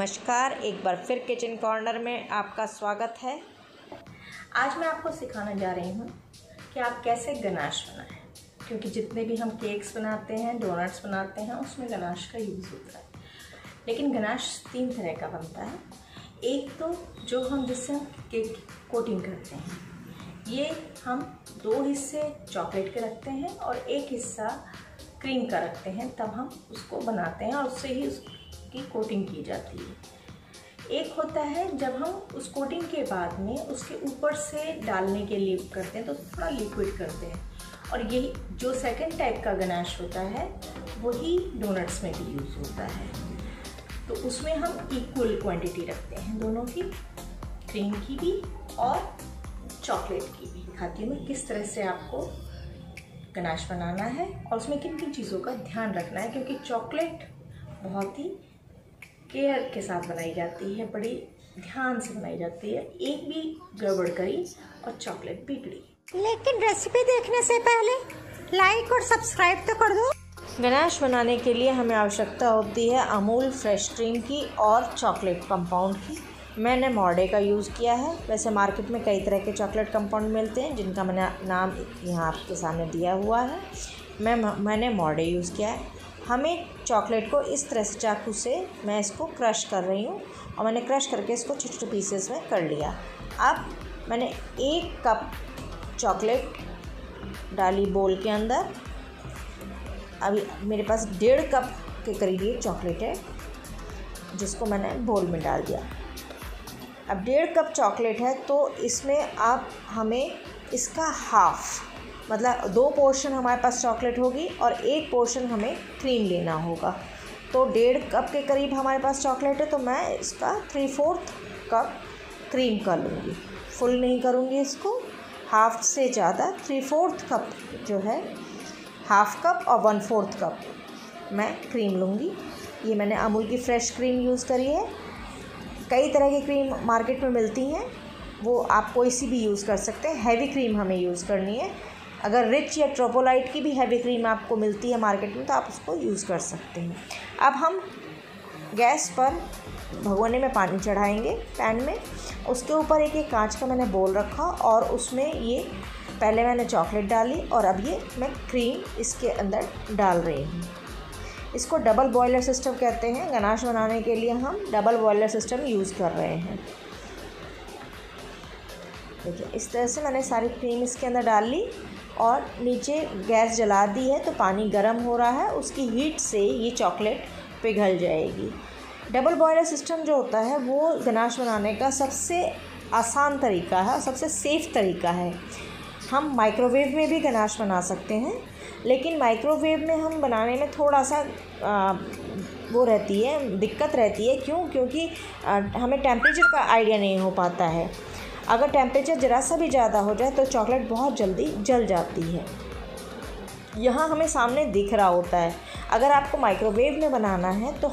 नमस्कार, एक बार फिर किचन कॉर्नर में आपका स्वागत है। आज मैं आपको सिखाने जा रही हूँ कि आप कैसे गनाश बनाएँ, क्योंकि जितने भी हम केक्स बनाते हैं डोनट्स बनाते हैं, उसमें गनाश का यूज़ होता है। लेकिन गनाश तीन तरह का बनता है। एक तो जो हम जिससे हम केक कोटिंग करते हैं, ये हम दो हिस्से चॉकलेट के रखते हैं और एक हिस्सा क्रीम का रखते हैं, तब हम उसको बनाते हैं और उससे ही उसकी कोटिंग की जाती है। एक होता है, जब हम उस कोटिंग के बाद में उसके ऊपर से डालने के लिए करते हैं तो थोड़ा लिक्विड करते हैं। और यही, जो सेकंड टाइप का गनाश होता है, वही डोनट्स में भी यूज़ होता है। तो उसमें हम इक्वल क्वांटिटी रखते हैं, दोनों की क्रीम की भी और चॉकलेट की भी। दिखाती हूँ किस तरह से आपको गनाश बनाना है और उसमें किन किन चीज़ों का ध्यान रखना है, क्योंकि चॉकलेट बहुत ही केयर के साथ बनाई जाती है बड़ी ध्यान से बनाई जाती है। एक भी गड़बड़ करी और चॉकलेट बिगड़ी। लेकिन रेसिपी देखने से पहले लाइक और सब्सक्राइब तो कर दो। गनाश बनाने के लिए हमें आवश्यकता होती है अमूल फ्रेश क्रीम की और चॉकलेट कंपाउंड की। मैंने मॉडे का यूज़ किया है। वैसे मार्केट में कई तरह के चॉकलेट कंपाउंड मिलते हैं जिनका मैंने नाम यहाँ आपके सामने दिया हुआ है। मैं मैंने मॉडे यूज़ किया है। हमें चॉकलेट को इस तरह से चाकू से मैं इसको क्रश कर रही हूँ और मैंने क्रश करके इसको छोटे छोटे पीसेस में कर लिया। अब मैंने एक कप चॉकलेट डाली बोल के अंदर। अभी मेरे पास डेढ़ कप के करीब ये चॉकलेट है, जिसको मैंने बोल में डाल दिया। अब डेढ़ कप चॉकलेट है तो इसमें आप हमें इसका हाफ़ मतलब दो पोर्शन हमारे पास चॉकलेट होगी और एक पोर्शन हमें क्रीम लेना होगा। तो डेढ़ कप के करीब हमारे पास चॉकलेट है तो मैं इसका थ्री फोर्थ कप क्रीम कर लूँगी। फुल नहीं करूँगी इसको। हाफ़ से ज़्यादा थ्री फोर्थ कप जो है हाफ़ कप और वन फोर्थ कप मैं क्रीम लूँगी। ये मैंने अमूल की फ़्रेश क्रीम यूज़ करी है। कई तरह की क्रीम मार्केट में मिलती हैं। वो आप कोई सी भी यूज़ कर सकते हैं। हैवी क्रीम हमें यूज़ करनी है। अगर रिच या ट्रोपोलाइट की भी हैवी क्रीम आपको मिलती है मार्केट में तो आप उसको यूज़ कर सकते हैं। अब हम गैस पर भगोने में पानी चढ़ाएँगे पैन में। उसके ऊपर एक एक कांच का मैंने बोल रखा और उसमें ये पहले मैंने चॉकलेट डाली और अब ये मैं क्रीम इसके अंदर डाल रही हूँ। इसको डबल बॉयलर सिस्टम कहते हैं। गनाश बनाने के लिए हम डबल बॉयलर सिस्टम यूज़ कर रहे हैं। देखिए, इस तरह से मैंने सारी क्रीम इसके अंदर डाल। ली और नीचे गैस जला दी है तो पानी गर्म हो रहा है। उसकी हीट से ये चॉकलेट पिघल जाएगी। डबल बॉयलर सिस्टम जो होता है वो गनाश बनाने का सबसे आसान तरीका है सबसे सेफ़ तरीका है। हम माइक्रोवेव में भी गनाश बना सकते हैं लेकिन माइक्रोवेव में हम बनाने में थोड़ा सा आ, वो रहती है दिक्कत रहती है। क्यों? क्योंकि आ, हमें टेम्परेचर का आइडिया नहीं हो पाता है। अगर टेम्परेचर ज़रा सा भी ज़्यादा हो जाए तो चॉकलेट बहुत जल्दी जल जाती है। यहाँ हमें सामने दिख रहा होता है। अगर आपको माइक्रोवेव में बनाना है तो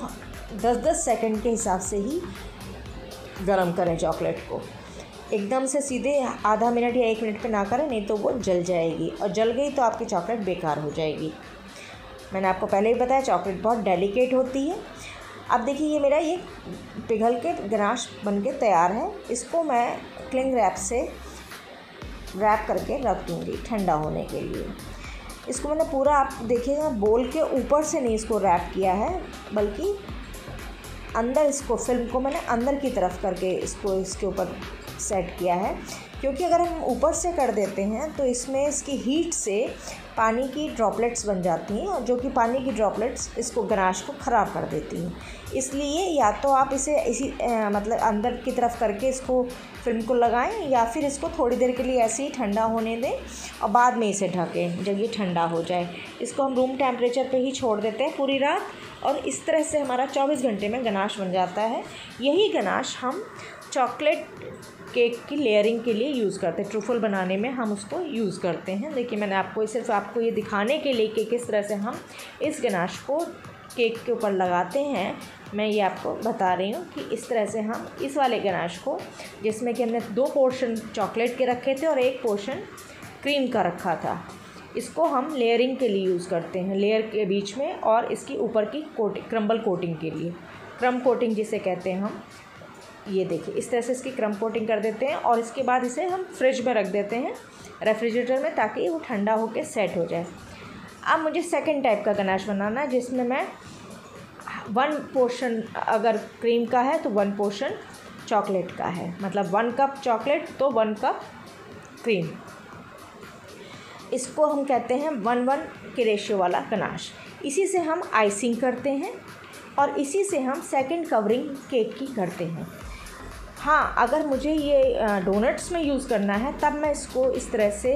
दस दस सेकेंड के हिसाब से ही गर्म करें चॉकलेट को। एकदम से सीधे आधा मिनट या एक मिनट पे ना करें, नहीं तो वो जल जाएगी और जल गई तो आपकी चॉकलेट बेकार हो जाएगी। मैंने आपको पहले ही बताया चॉकलेट बहुत डेलिकेट होती है। अब देखिए, ये मेरा ये पिघल के गनाश बन के तैयार है। इसको मैं क्लिंग रैप से रैप करके रख दूँगी ठंडा होने के लिए। इसको मैंने पूरा आप देखिएगा बोल के ऊपर से नहीं इसको रैप किया है, बल्कि अंदर इसको फ़िल्म को मैंने अंदर की तरफ़ करके इसको, इसके ऊपर सेट किया है। क्योंकि अगर हम ऊपर से कर देते हैं तो इसमें इसकी हीट से पानी की ड्रॉपलेट्स बन जाती हैं और जो कि पानी की ड्रॉपलेट्स इसको गनाश को ख़राब कर देती हैं। इसलिए या तो आप इसे इसी आ, मतलब अंदर की तरफ़ करके इसको फ़िल्म को लगाएँ या फिर इसको थोड़ी देर के लिए ऐसे ही ठंडा होने दें और बाद में इसे ढकें जब ये ठंडा हो जाए। इसको हम रूम टेम्परेचर पे ही छोड़ देते हैं पूरी रात और इस तरह से हमारा 24 घंटे में गनाश बन जाता है। यही गनाश हम चॉकलेट केक की लेयरिंग के लिए यूज़ करते हैं। ट्रूफल बनाने में हम उसको यूज़ करते हैं। देखिए, मैंने आपको सिर्फ़ आपको ये दिखाने के लिए कि किस तरह से हम इस गनाश को केक के ऊपर लगाते हैं। मैं ये आपको बता रही हूँ कि इस तरह से हम इस वाले गनाश को, जिसमें कि हमने दो पोर्शन चॉकलेट के रखे थे और एक पोर्शन क्रीम का रखा था, इसको हम लेयरिंग के लिए यूज़ करते हैं। लेयर के बीच में और इसकी ऊपर की कोटिंग, क्रम्बल कोटिंग के लिए। क्रम कोटिंग जिसे कहते हैं हम ये देखिए, इस तरह से इसकी क्रम कोटिंग कर देते हैं और इसके बाद इसे हम फ्रिज में रख देते हैं रेफ्रिजरेटर में ताकि वो ठंडा होकर सेट हो जाए। अब मुझे सेकेंड टाइप का गनाश बनाना है, जिसमें मैं वन पोर्शन अगर क्रीम का है तो वन पोर्शन चॉकलेट का है। मतलब वन कप चॉकलेट तो वन कप क्रीम इसको हम कहते हैं वन वन के रेशियो वाला गनाश इसी से हम आइसिंग करते हैं और इसी से हम सेकंड कवरिंग केक की करते हैं। हाँ अगर मुझे ये डोनट्स में यूज़ करना है, तब मैं इसको इस तरह से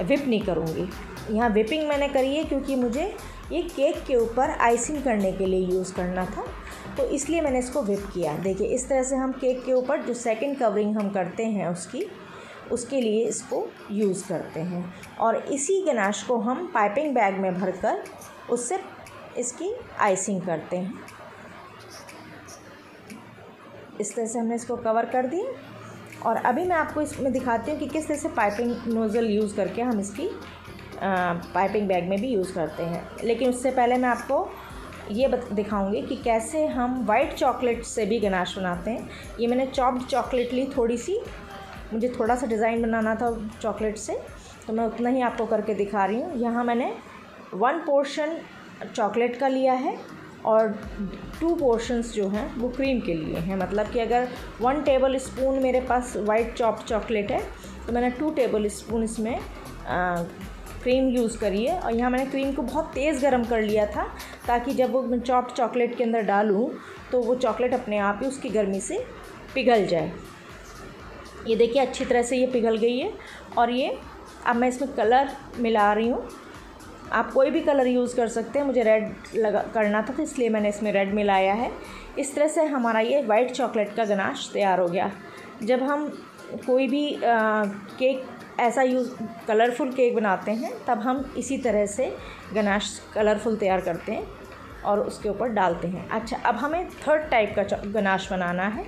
विप नहीं करूँगी। यहाँ विपिंग मैंने करी है क्योंकि मुझे ये केक के ऊपर आइसिंग करने के लिए यूज़ करना था तो इसलिए मैंने इसको विप किया। देखिए, इस तरह से हम केक के ऊपर जो सेकंड कवरिंग हम करते हैं उसकी, उसके लिए इसको यूज़ करते हैं। और इसी गनाश को हम पाइपिंग बैग में भरकर उससे इसकी आइसिंग करते हैं। इस तरह से हमने इसको कवर कर दिया। और अभी मैं आपको इसमें दिखाती हूँ कि किस तरह से पाइपिंग नोज़ल यूज़ करके हम इसकी आ, पाइपिंग बैग में भी यूज़ करते हैं। लेकिन उससे पहले मैं आपको ये दिखाऊँगी कि कैसे हम वाइट चॉकलेट से भी गनाश बनाते हैं। ये मैंने चॉप्ड चॉकलेट ली थोड़ी सी मुझे थोड़ा सा डिज़ाइन बनाना था चॉकलेट से। तो मैं उतना ही आपको करके दिखा रही हूँ। यहाँ मैंने वन पोर्शन चॉकलेट का लिया है। और टू पोर्शंस जो हैं, वो क्रीम के लिए हैं। मतलब कि अगर वन टेबल स्पून मेरे पास वाइट चॉप चॉकलेट है तो मैंने टू टेबल स्पून इसमें क्रीम यूज़ करी है। और यहाँ मैंने क्रीम को बहुत तेज़ गर्म कर लिया था, ताकि जब वो मैं चॉप चॉकलेट के अंदर डालूँ तो वो चॉकलेट अपने आप ही उसकी गर्मी से पिघल जाए। ये देखिए अच्छी तरह से ये पिघल गई है। और ये, अब मैं इसमें कलर मिला रही हूँ। आप कोई भी कलर यूज़ कर सकते हैं मुझे रेड लगा करना था तो इसलिए मैंने इसमें रेड मिलाया है। इस तरह से हमारा ये वाइट चॉकलेट का गनाश तैयार हो गया। जब हम कोई भी आ, केक ऐसा यूज़ कलरफुल केक बनाते हैं तब हम इसी तरह से गनाश कलरफुल तैयार करते हैं और उसके ऊपर डालते हैं। अच्छा अब हमें थर्ड टाइप का गनाश बनाना है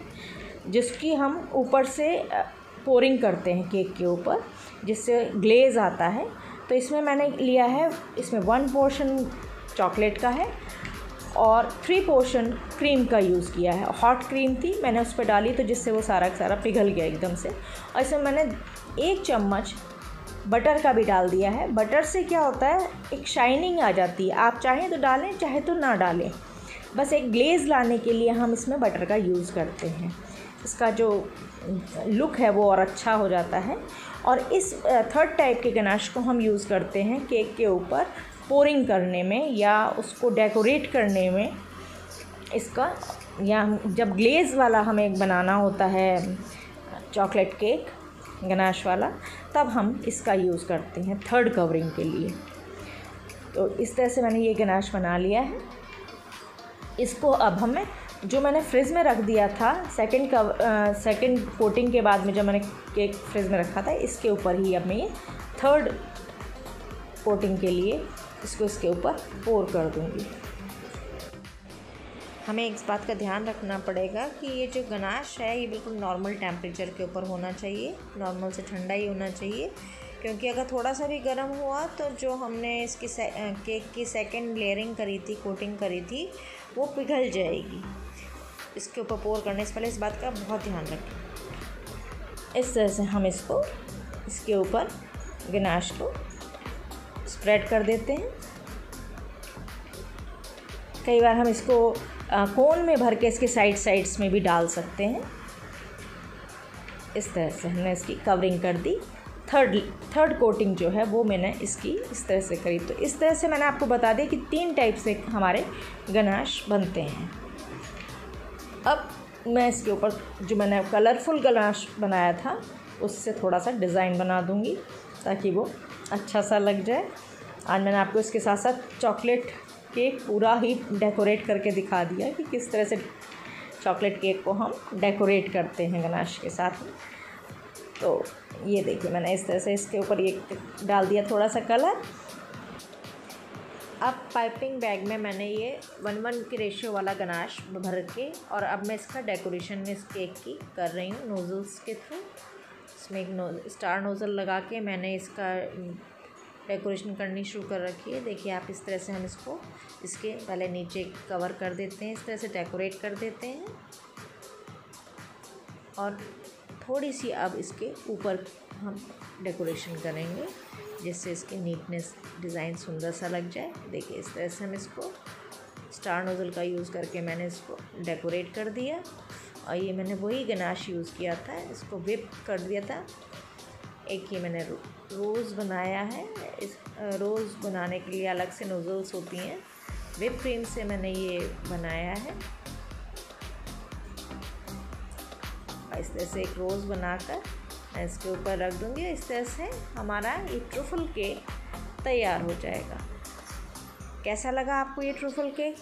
जिसकी हम ऊपर से पोरिंग करते हैं केक के ऊपर जिससे ग्लेज़ आता है। तो इसमें मैंने लिया है, इसमें वन पोर्शन चॉकलेट का है और थ्री पोर्शन क्रीम का यूज़ किया है। हॉट क्रीम थी, मैंने उस पर डाली तो जिससे वो सारा का सारा पिघल गया एकदम से। और इसमें मैंने एक चम्मच बटर का भी डाल दिया है। बटर से क्या होता है, एक शाइनिंग आ जाती है। आप चाहें तो डालें, चाहे तो ना डालें। बस एक ग्लेज़ लाने के लिए हम इसमें बटर का यूज़ करते हैं। इसका जो लुक है वो और अच्छा हो जाता है। और इस थर्ड टाइप के गनाश को हम यूज़ करते हैं केक के ऊपर पोरिंग करने में या उसको डेकोरेट करने में। इसका, या जब ग्लेज़ वाला हमें बनाना होता है चॉकलेट केक गनाश वाला, तब हम इसका यूज़ करते हैं थर्ड कवरिंग के लिए। तो इस तरह से मैंने ये गनाश बना लिया है। इसको अब हमें जो मैंने फ्रिज में रख दिया था सेकंड कव सेकंड कोटिंग के बाद में जब मैंने केक फ्रिज में रखा था, इसके ऊपर ही अब मैं ये थर्ड कोटिंग के लिए इसको इसके ऊपर पोर कर दूँगी। हमें इस बात का ध्यान रखना पड़ेगा कि ये जो गनाश है, ये बिल्कुल नॉर्मल टेम्परेचर के ऊपर होना चाहिए नॉर्मल से ठंडा ही होना चाहिए। क्योंकि अगर थोड़ा सा भी गर्म हुआ तो जो हमने इसकी केक की सेकंड लेयरिंग करी थी कोटिंग करी थी, वो पिघल जाएगी। इसके ऊपर पोर करने से पहले इस बात का बहुत ध्यान रखें। इस तरह से हम इसको, इसके ऊपर गनाश को स्प्रेड कर देते हैं। कई बार हम इसको कोन में भर के इसके साइड साइड्स में भी डाल सकते हैं। इस तरह से हमने इसकी कवरिंग कर दी। थर्ड थर्ड कोटिंग जो है वो मैंने इसकी इस तरह से करी। तो इस तरह से मैंने आपको बता दिया कि तीन टाइप से हमारे गनाश बनते हैं। अब मैं इसके ऊपर जो मैंने कलरफुल गनाश बनाया था, उससे थोड़ा सा डिज़ाइन बना दूँगी ताकि वो अच्छा सा लग जाए। आज मैंने आपको इसके साथ साथ चॉकलेट केक पूरा ही डेकोरेट करके दिखा दिया कि किस तरह से चॉकलेट केक को हम डेकोरेट करते हैं गनाश के साथ। में तो ये देखिए, मैंने इस तरह से इसके ऊपर ये डाल दिया थोड़ा सा कलर अब पाइपिंग बैग में मैंने ये वन वन की रेशियो वाला गनाश भर के और अब मैं इसका डेकोरेशन इस केक की कर रही हूँ नोज़ल्स के थ्रू इसमें एक नो स्टार नोज़ल लगा के मैंने इसका डेकोरेशन करनी शुरू कर रखी है। देखिए आप इस तरह से हम इसको, इसके पहले नीचे कवर कर देते हैं, इस तरह से डेकोरेट कर देते हैं। और थोड़ी सी अब इसके ऊपर हम डेकोरेशन करेंगे। जिससे इसकी नीटनेस डिज़ाइन सुंदर सा लग जाए। देखिए, इस तरह से हम इसको स्टार नोज़ल का यूज़ करके मैंने इसको डेकोरेट कर दिया। और ये मैंने वही गनाश यूज़ किया था, इसको विप कर दिया था। एक ये मैंने रोज़ बनाया है। इस रोज़ बनाने के लिए अलग से नोज़ल्स होती हैं। विप क्रीम से मैंने ये बनाया है। इस तरह से एक रोज़ बनाकर मैं इसके ऊपर रख दूँगी इस तरह से हमारा ये ट्रूफल केक तैयार हो जाएगा। कैसा लगा आपको ये ट्रूफल केक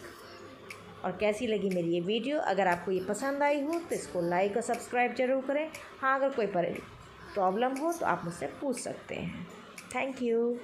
और कैसी लगी मेरी ये वीडियो अगर आपको ये पसंद आई हो तो इसको लाइक और सब्सक्राइब ज़रूर करें। हाँ अगर कोई प्रॉब्लम हो तो आप मुझसे पूछ सकते हैं। Thank you